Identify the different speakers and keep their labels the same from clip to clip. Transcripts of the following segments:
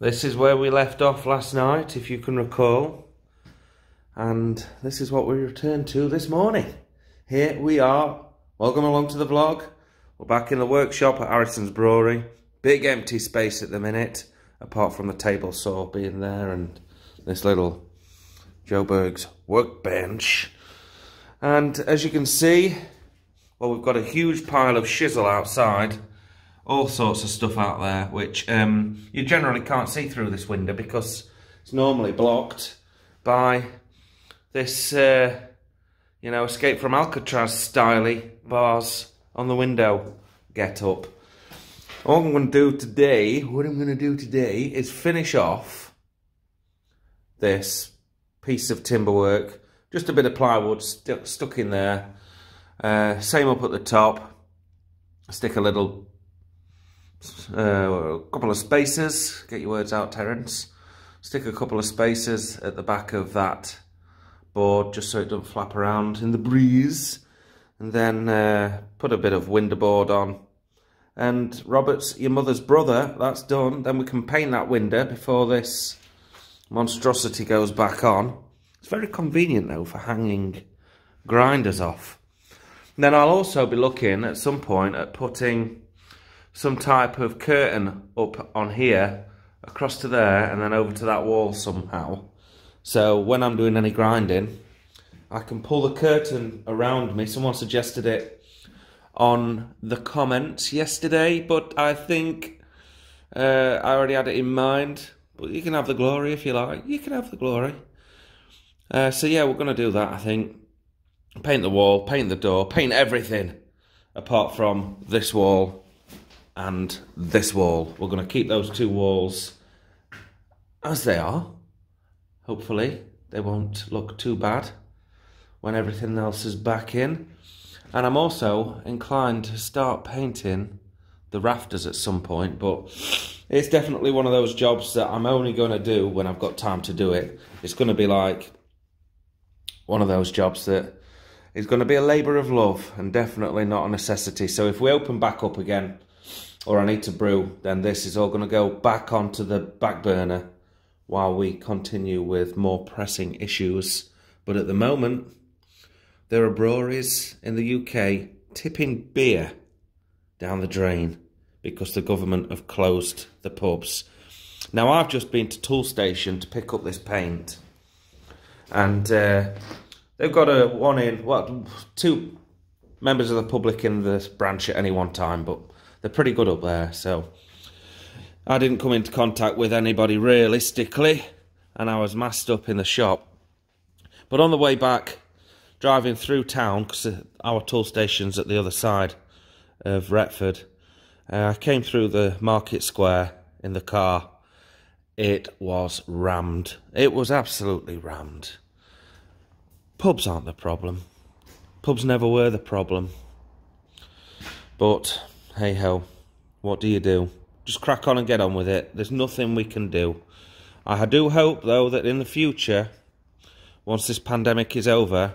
Speaker 1: This is where we left off last night, if you can recall. And this is what we returned to this morning. Here we are. Welcome along to the vlog. We're back in the workshop at Harrison's Brewery. Big empty space at the minute, apart from the table saw being there and this little Sjöberg's workbench. And as you can see, well, we've got a huge pile of shizzle outside all sorts of stuff out there, which um, you generally can't see through this window because it's normally blocked by this, uh, you know, Escape from Alcatraz styly bars on the window get up. All I'm going to do today, what I'm going to do today is finish off this piece of timber work. Just a bit of plywood st stuck in there. Uh, same up at the top. Stick a little a couple of spacers, get your words out Terence, stick a couple of spacers at the back of that board just so it doesn't flap around in the breeze. And then uh, put a bit of window board on. And Robert's your mother's brother that's done. Then we can paint that window before this monstrosity goes back on. It's very convenient though for hanging grinders off. Then I'll also be looking at some point at putting some type of curtain up on here, across to there, and then over to that wall somehow. So when I'm doing any grinding, I can pull the curtain around me. Someone suggested it on the comments yesterday, but I think uh, I already had it in mind. But you can have the glory if you like. You can have the glory. Uh, so yeah, we're going to do that, I think. Paint the wall, paint the door, paint everything apart from this wall and this wall. We're going to keep those two walls as they are. Hopefully they won't look too bad when everything else is back in. And I'm also inclined to start painting the rafters at some point, but it's definitely one of those jobs that I'm only going to do when I've got time to do it. It's going to be like one of those jobs that is going to be a labour of love and definitely not a necessity. So if we open back up again or I need to brew, then this is all going to go back onto the back burner while we continue with more pressing issues. But at the moment, there are breweries in the UK tipping beer down the drain because the government have closed the pubs. Now, I've just been to Toolstation to pick up this paint, and uh, they've got a one in, well, two members of the public in the branch at any one time, but they're pretty good up there. So I didn't come into contact with anybody realistically, and I was masked up in the shop. But on the way back, driving through town, because our Toolstation's at the other side of Retford, uh, I came through the market square in the car. It was rammed. It was absolutely rammed. Pubs aren't the problem. Pubs never were the problem. But hey ho, what do you do? Just crack on and get on with it. There's nothing we can do. I do hope, though, that in the future, once this pandemic is over,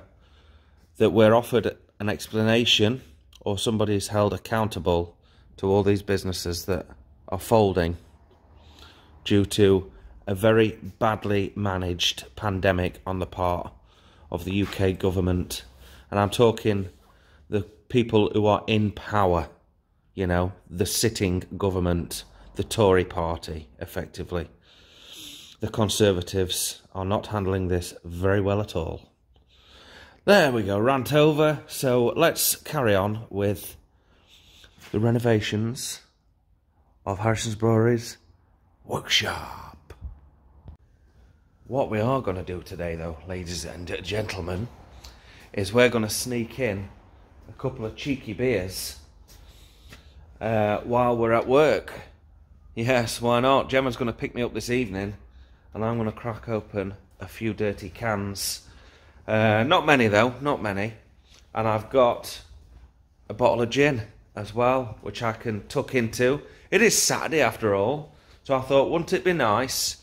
Speaker 1: that we're offered an explanation or somebody is held accountable to all these businesses that are folding due to a very badly managed pandemic on the part of the UK government. And I'm talking the people who are in power you know, the sitting government, the Tory party, effectively. The Conservatives are not handling this very well at all. There we go, rant over. So let's carry on with the renovations of Harrison's Brewery's workshop. What we are going to do today, though, ladies and gentlemen, is we're going to sneak in a couple of cheeky beers uh, while we're at work. Yes, why not? Gemma's going to pick me up this evening and I'm going to crack open a few dirty cans. Uh, not many though, not many. And I've got a bottle of gin as well, which I can tuck into. It is Saturday after all, so I thought, wouldn't it be nice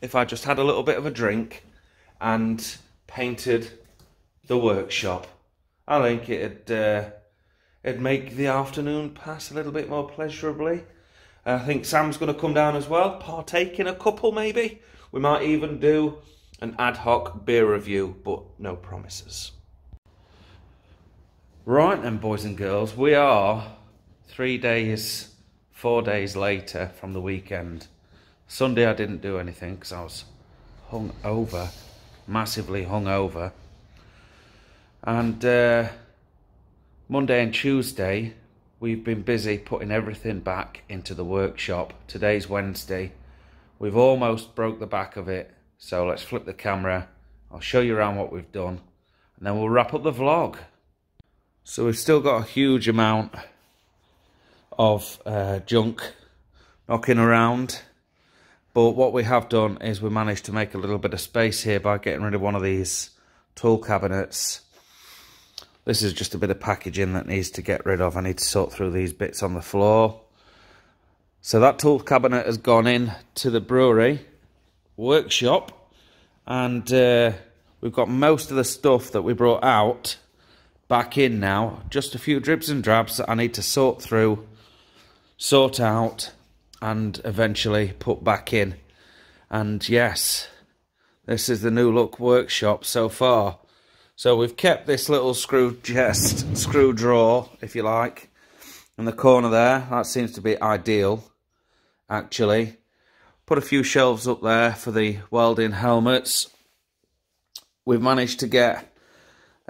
Speaker 1: if I just had a little bit of a drink and painted the workshop? I think it'd uh, it'd make the afternoon pass a little bit more pleasurably. I think Sam's going to come down as well, partake in a couple maybe. We might even do an ad hoc beer review, but no promises. Right then, boys and girls, we are three days, four days later from the weekend. Sunday I didn't do anything because I was hung over, massively hung over. And uh, Monday and Tuesday, we've been busy putting everything back into the workshop. Today's Wednesday. We've almost broke the back of it. So let's flip the camera. I'll show you around what we've done. And then we'll wrap up the vlog. So we've still got a huge amount of uh, junk knocking around. But what we have done is we managed to make a little bit of space here by getting rid of one of these tool cabinets this is just a bit of packaging that needs to get rid of. I need to sort through these bits on the floor. So that tool cabinet has gone in to the brewery workshop. And uh, we've got most of the stuff that we brought out back in now. Just a few dribs and drabs that I need to sort through, sort out, and eventually put back in. And yes, this is the new look workshop so far. So we've kept this little screw chest, screw drawer, if you like, in the corner there. That seems to be ideal, actually. Put a few shelves up there for the welding helmets. We've managed to get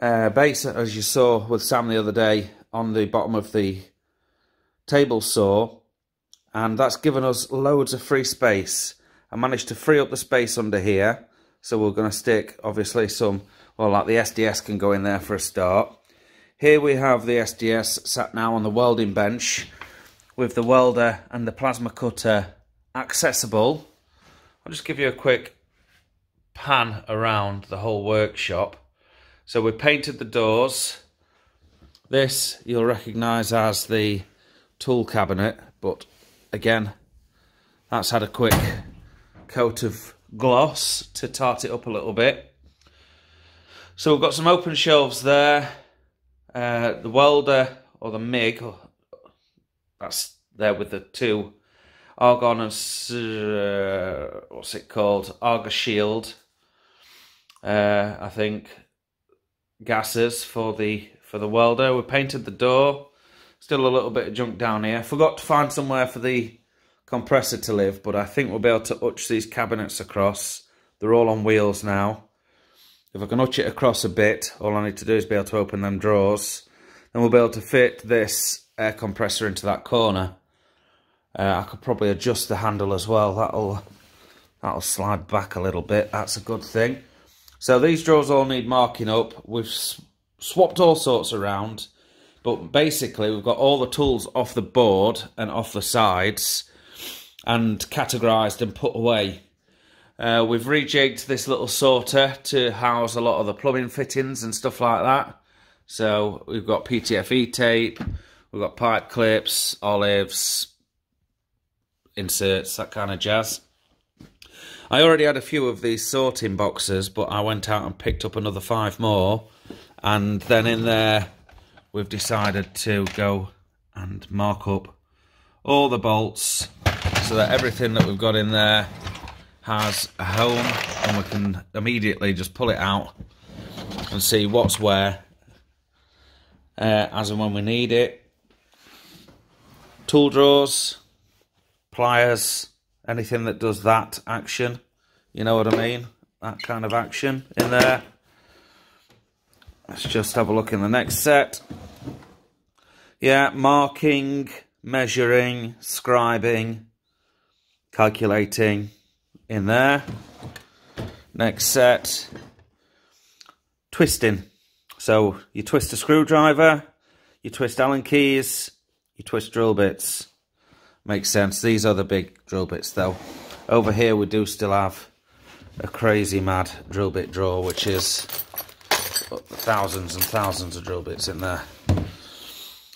Speaker 1: uh, base, as you saw with Sam the other day, on the bottom of the table saw. And that's given us loads of free space. I managed to free up the space under here. So we're going to stick, obviously, some well, like the SDS can go in there for a start. Here we have the SDS sat now on the welding bench with the welder and the plasma cutter accessible. I'll just give you a quick pan around the whole workshop. So we painted the doors. This you'll recognise as the tool cabinet, but again, that's had a quick coat of gloss to tart it up a little bit. So we've got some open shelves there. Uh, the welder or the MIG, that's there with the two argon and uh, what's it called? Argoshield. Uh, I think gases for the for the welder. We painted the door. Still a little bit of junk down here. Forgot to find somewhere for the compressor to live, but I think we'll be able to utch these cabinets across. They're all on wheels now. If I can notch it across a bit, all I need to do is be able to open them drawers. Then we'll be able to fit this air compressor into that corner. Uh, I could probably adjust the handle as well. That'll that'll slide back a little bit. That's a good thing. So these drawers all need marking up. We've swapped all sorts around. But basically, we've got all the tools off the board and off the sides and categorised and put away. Uh, we've rejigged this little sorter to house a lot of the plumbing fittings and stuff like that. So we've got PTFE tape, we've got pipe clips, olives, inserts, that kind of jazz. I already had a few of these sorting boxes, but I went out and picked up another five more. And then in there, we've decided to go and mark up all the bolts so that everything that we've got in there has a home and we can immediately just pull it out and see what's where uh, as and when we need it. Tool drawers, pliers, anything that does that action, you know what I mean? That kind of action in there. Let's just have a look in the next set. Yeah, marking, measuring, scribing, calculating, in there. Next set, twisting. So you twist a screwdriver, you twist Allen keys, you twist drill bits. Makes sense. These are the big drill bits though. Over here we do still have a crazy mad drill bit drawer which is thousands and thousands of drill bits in there.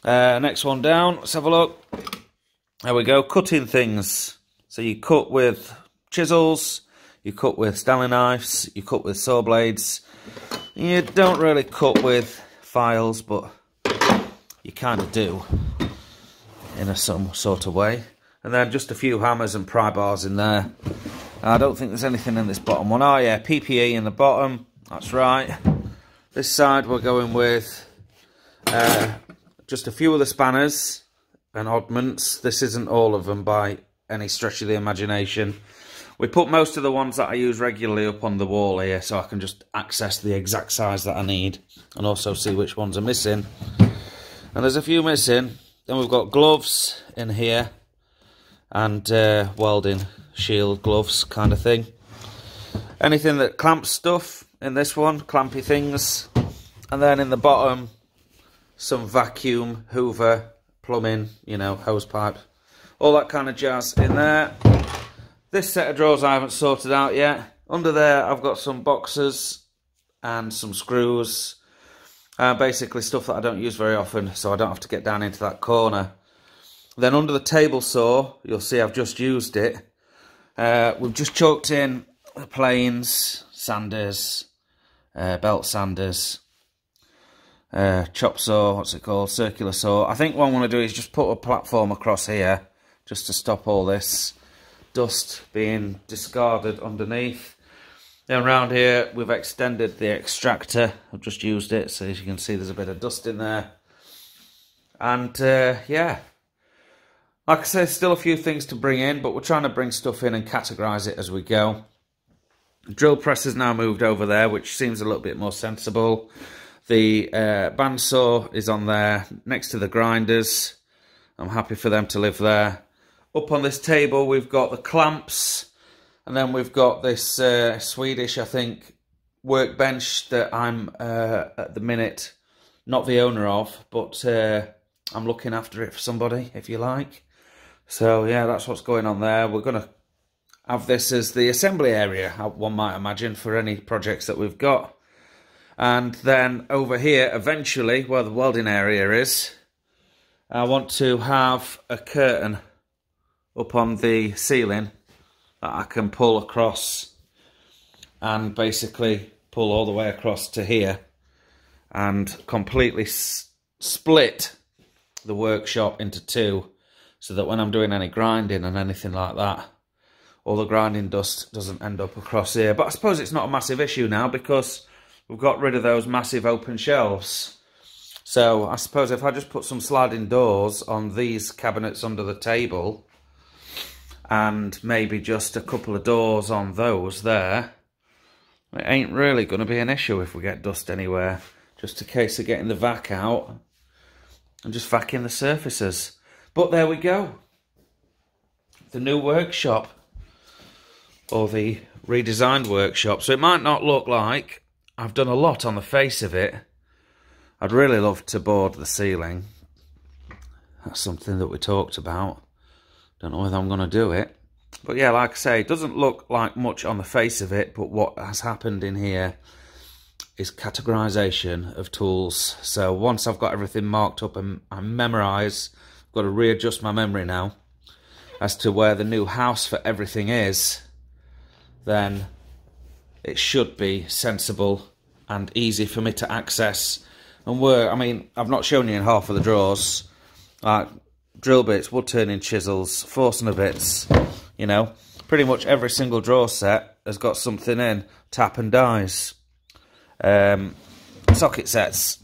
Speaker 1: Uh, next one down, let's have a look. There we go, cutting things. So you cut with chisels, you cut with Stanley knives, you cut with saw blades. You don't really cut with files, but you kind of do in a some sort of way. And then just a few hammers and pry bars in there. I don't think there's anything in this bottom one. Oh yeah, PPE in the bottom. That's right. This side we're going with uh, just a few of the spanners and oddments. This isn't all of them by any stretch of the imagination. We put most of the ones that I use regularly up on the wall here so I can just access the exact size that I need and also see which ones are missing. And there's a few missing. Then we've got gloves in here and uh, welding shield gloves kind of thing. Anything that clamps stuff in this one, clampy things. And then in the bottom, some vacuum, hoover, plumbing, you know, hose pipe, all that kind of jazz in there. This set of drawers I haven't sorted out yet. Under there, I've got some boxes and some screws. Uh, basically stuff that I don't use very often, so I don't have to get down into that corner. Then under the table saw, you'll see I've just used it. Uh, we've just chalked in the planes, sanders, uh, belt sanders, uh, chop saw, what's it called, circular saw. I think what I want to do is just put a platform across here, just to stop all this dust being discarded underneath. Then around here we've extended the extractor. I've just used it so as you can see there's a bit of dust in there. And uh, yeah, like I say, still a few things to bring in, but we're trying to bring stuff in and categorise it as we go. Drill press has now moved over there, which seems a little bit more sensible. The uh, bandsaw is on there next to the grinders. I'm happy for them to live there. Up on this table, we've got the clamps, and then we've got this uh, Swedish, I think, workbench that I'm uh, at the minute not the owner of, but uh, I'm looking after it for somebody, if you like. So yeah, that's what's going on there. We're going to have this as the assembly area, one might imagine, for any projects that we've got. And then over here, eventually, where the welding area is, I want to have a curtain up on the ceiling that I can pull across and basically pull all the way across to here and completely split the workshop into two so that when I'm doing any grinding and anything like that all the grinding dust doesn't end up across here. But I suppose it's not a massive issue now because we've got rid of those massive open shelves. So I suppose if I just put some sliding doors on these cabinets under the table and maybe just a couple of doors on those there, it ain't really going to be an issue if we get dust anywhere. Just a case of getting the vac out and just vacuuming the surfaces. But there we go. The new workshop or the redesigned workshop. So it might not look like I've done a lot on the face of it. I'd really love to board the ceiling. That's something that we talked about. Don't know whether I'm going to do it. But yeah, like I say, it doesn't look like much on the face of it, but what has happened in here is categorization of tools. So once I've got everything marked up and I memorize, I've got to readjust my memory now as to where the new house for everything is, then it should be sensible and easy for me to access and work. I mean, I've not shown you in half of the drawers. Like, drill bits, wood turning chisels, Forstner bits, you know. Pretty much every single drawer set has got something in. Tap and dies. Um, socket sets.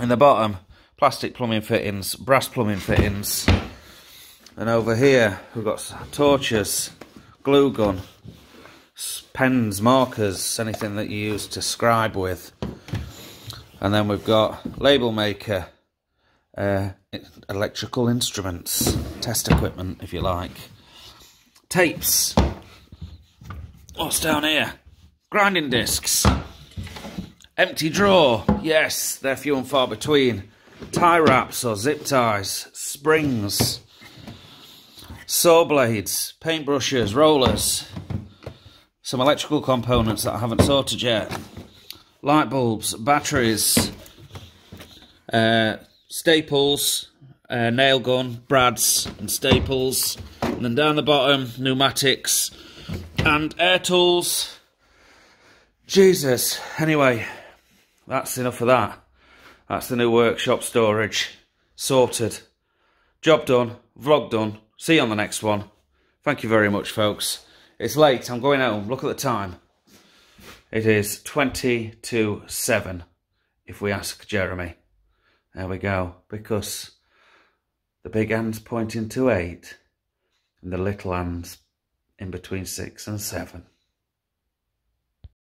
Speaker 1: In the bottom, plastic plumbing fittings, brass plumbing fittings. And over here, we've got torches, glue gun, pens, markers, anything that you use to scribe with. And then we've got label maker, uh, electrical instruments, test equipment, if you like. Tapes. What's down here? Grinding discs. Empty drawer. Yes, they're few and far between. Tie wraps or zip ties. Springs. Saw blades. Paintbrushes. Rollers. Some electrical components that I haven't sorted yet. Light bulbs. Batteries. Uh, staples, uh, nail gun, brads and staples. And then down the bottom, pneumatics and air tools. Jesus. Anyway, that's enough of that. That's the new workshop storage. Sorted. Job done. Vlog done. See you on the next one. Thank you very much, folks. It's late. I'm going home. Look at the time. It is 20 to 7, if we ask Jeremy. There we go. Because the big hand's pointing to 8 and the little hand's in between 6 and 7.